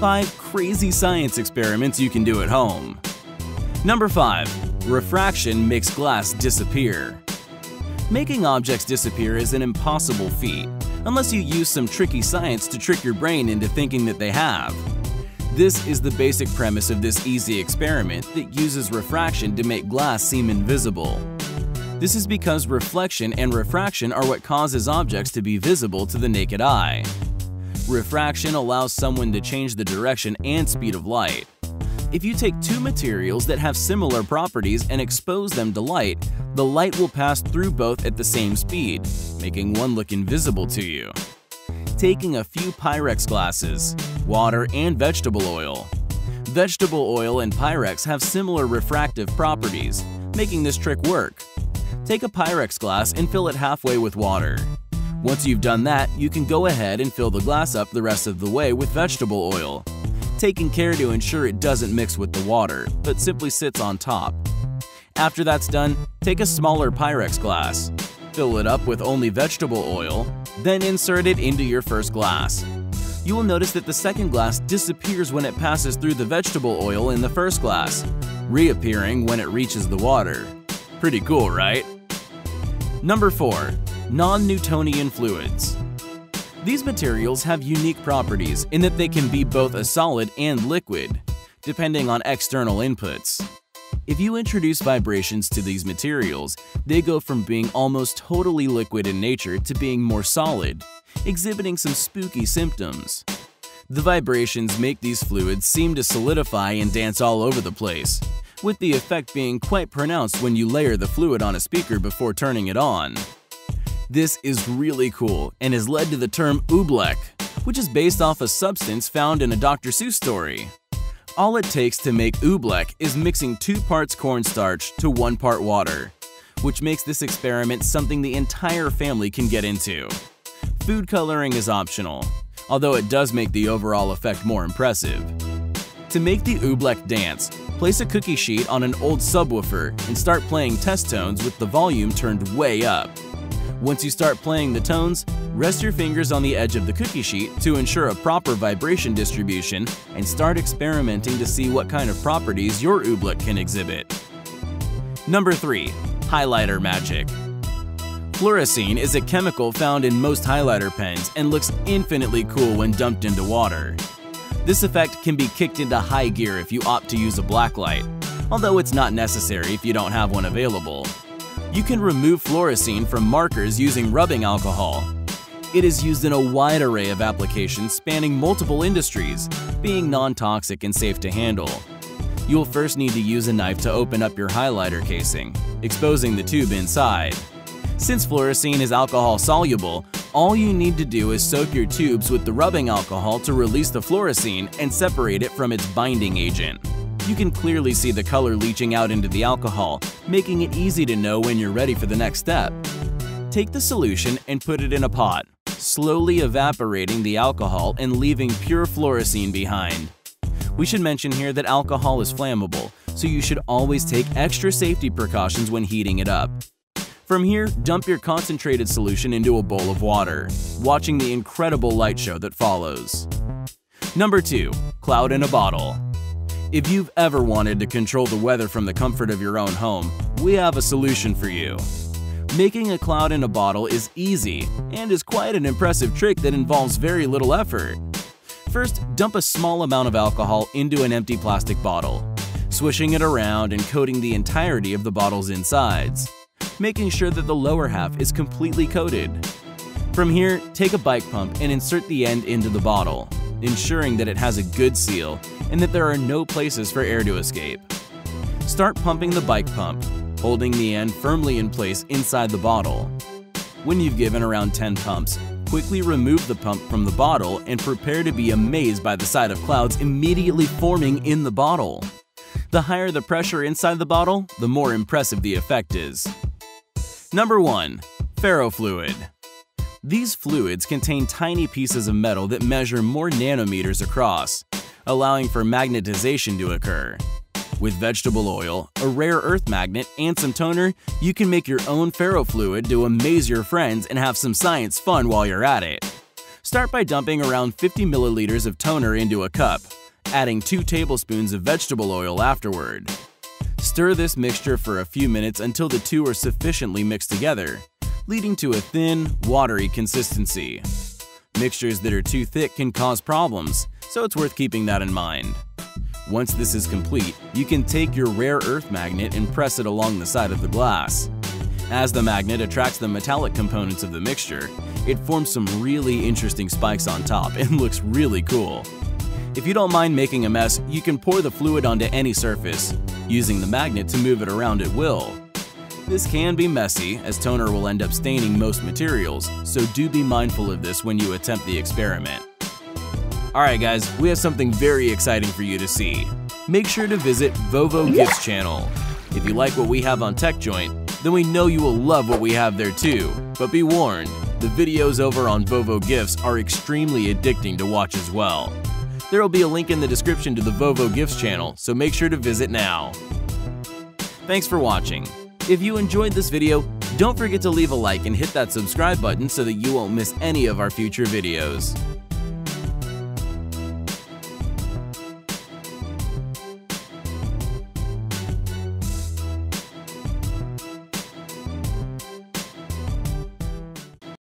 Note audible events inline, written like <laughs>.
5 crazy science experiments you can do at home. Number 5. Refraction makes glass disappear. Making objects disappear is an impossible feat, unless you use some tricky science to trick your brain into thinking that they have. This is the basic premise of this easy experiment that uses refraction to make glass seem invisible. This is because reflection and refraction are what causes objects to be visible to the naked eye. Refraction allows someone to change the direction and speed of light. If you take two materials that have similar properties and expose them to light, the light will pass through both at the same speed, making one look invisible to you. Taking a few Pyrex glasses, water, and vegetable oil. Vegetable oil and Pyrex have similar refractive properties, making this trick work. Take a Pyrex glass and fill it halfway with water. Once you've done that, you can go ahead and fill the glass up the rest of the way with vegetable oil, taking care to ensure it doesn't mix with the water, but simply sits on top. After that's done, take a smaller Pyrex glass, fill it up with only vegetable oil, then insert it into your first glass. You will notice that the second glass disappears when it passes through the vegetable oil in the first glass, reappearing when it reaches the water. Pretty cool, right? Number 4. Non-Newtonian fluids. These materials have unique properties in that they can be both a solid and liquid, depending on external inputs. If you introduce vibrations to these materials, they go from being almost totally liquid in nature to being more solid, exhibiting some spooky symptoms. The vibrations make these fluids seem to solidify and dance all over the place, with the effect being quite pronounced when you layer the fluid on a speaker before turning it on. This is really cool and has led to the term oobleck, which is based off a substance found in a Dr. Seuss story. All it takes to make oobleck is mixing 2 parts cornstarch to 1 part water, which makes this experiment something the entire family can get into. Food coloring is optional, although it does make the overall effect more impressive. To make the oobleck dance, place a cookie sheet on an old subwoofer and start playing test tones with the volume turned way up. Once you start playing the tones, rest your fingers on the edge of the cookie sheet to ensure a proper vibration distribution and start experimenting to see what kind of properties your oobleck can exhibit. Number 3. Highlighter Magic Fluorescein is a chemical found in most highlighter pens and looks infinitely cool when dumped into water. This effect can be kicked into high gear if you opt to use a blacklight, although it's not necessary if you don't have one available. You can remove fluorescein from markers using rubbing alcohol. It is used in a wide array of applications spanning multiple industries, being non-toxic and safe to handle. You'll first need to use a knife to open up your highlighter casing, exposing the tube inside. Since fluorescein is alcohol soluble, all you need to do is soak your tubes with the rubbing alcohol to release the fluorescein and separate it from its binding agent. You can clearly see the color leaching out into the alcohol, making it easy to know when you're ready for the next step. Take the solution and put it in a pot, slowly evaporating the alcohol and leaving pure fluorescein behind. We should mention here that alcohol is flammable, so you should always take extra safety precautions when heating it up. From here, dump your concentrated solution into a bowl of water, watching the incredible light show that follows. Number 2. Cloud in a Bottle If you've ever wanted to control the weather from the comfort of your own home, we have a solution for you. Making a cloud in a bottle is easy and is quite an impressive trick that involves very little effort. First, dump a small amount of alcohol into an empty plastic bottle, swishing it around and coating the entirety of the bottle's insides making sure that the lower half is completely coated. From here, take a bike pump and insert the end into the bottle, ensuring that it has a good seal and that there are no places for air to escape. Start pumping the bike pump, holding the end firmly in place inside the bottle. When you've given around 10 pumps, quickly remove the pump from the bottle and prepare to be amazed by the sight of clouds immediately forming in the bottle. The higher the pressure inside the bottle, the more impressive the effect is. Number 1. Ferrofluid These fluids contain tiny pieces of metal that measure more nanometers across, allowing for magnetization to occur. With vegetable oil, a rare earth magnet, and some toner, you can make your own ferrofluid to amaze your friends and have some science fun while you're at it. Start by dumping around 50 milliliters of toner into a cup, adding 2 tablespoons of vegetable oil afterward. Stir this mixture for a few minutes until the two are sufficiently mixed together, leading to a thin, watery consistency. Mixtures that are too thick can cause problems, so it's worth keeping that in mind. Once this is complete, you can take your rare earth magnet and press it along the side of the glass. As the magnet attracts the metallic components of the mixture, it forms some really interesting spikes on top and <laughs> looks really cool. If you don't mind making a mess, you can pour the fluid onto any surface, using the magnet to move it around at will. This can be messy, as toner will end up staining most materials, so do be mindful of this when you attempt the experiment. Alright guys, we have something very exciting for you to see. Make sure to visit Vovo Gifts channel. If you like what we have on TechJoint, then we know you will love what we have there too. But be warned, the videos over on Vovo Gifts are extremely addicting to watch as well. There will be a link in the description to the Vovo Gifts channel, so make sure to visit now. Thanks for watching. If you enjoyed this video, don't forget to leave a like and hit that subscribe button so that you won't miss any of our future videos.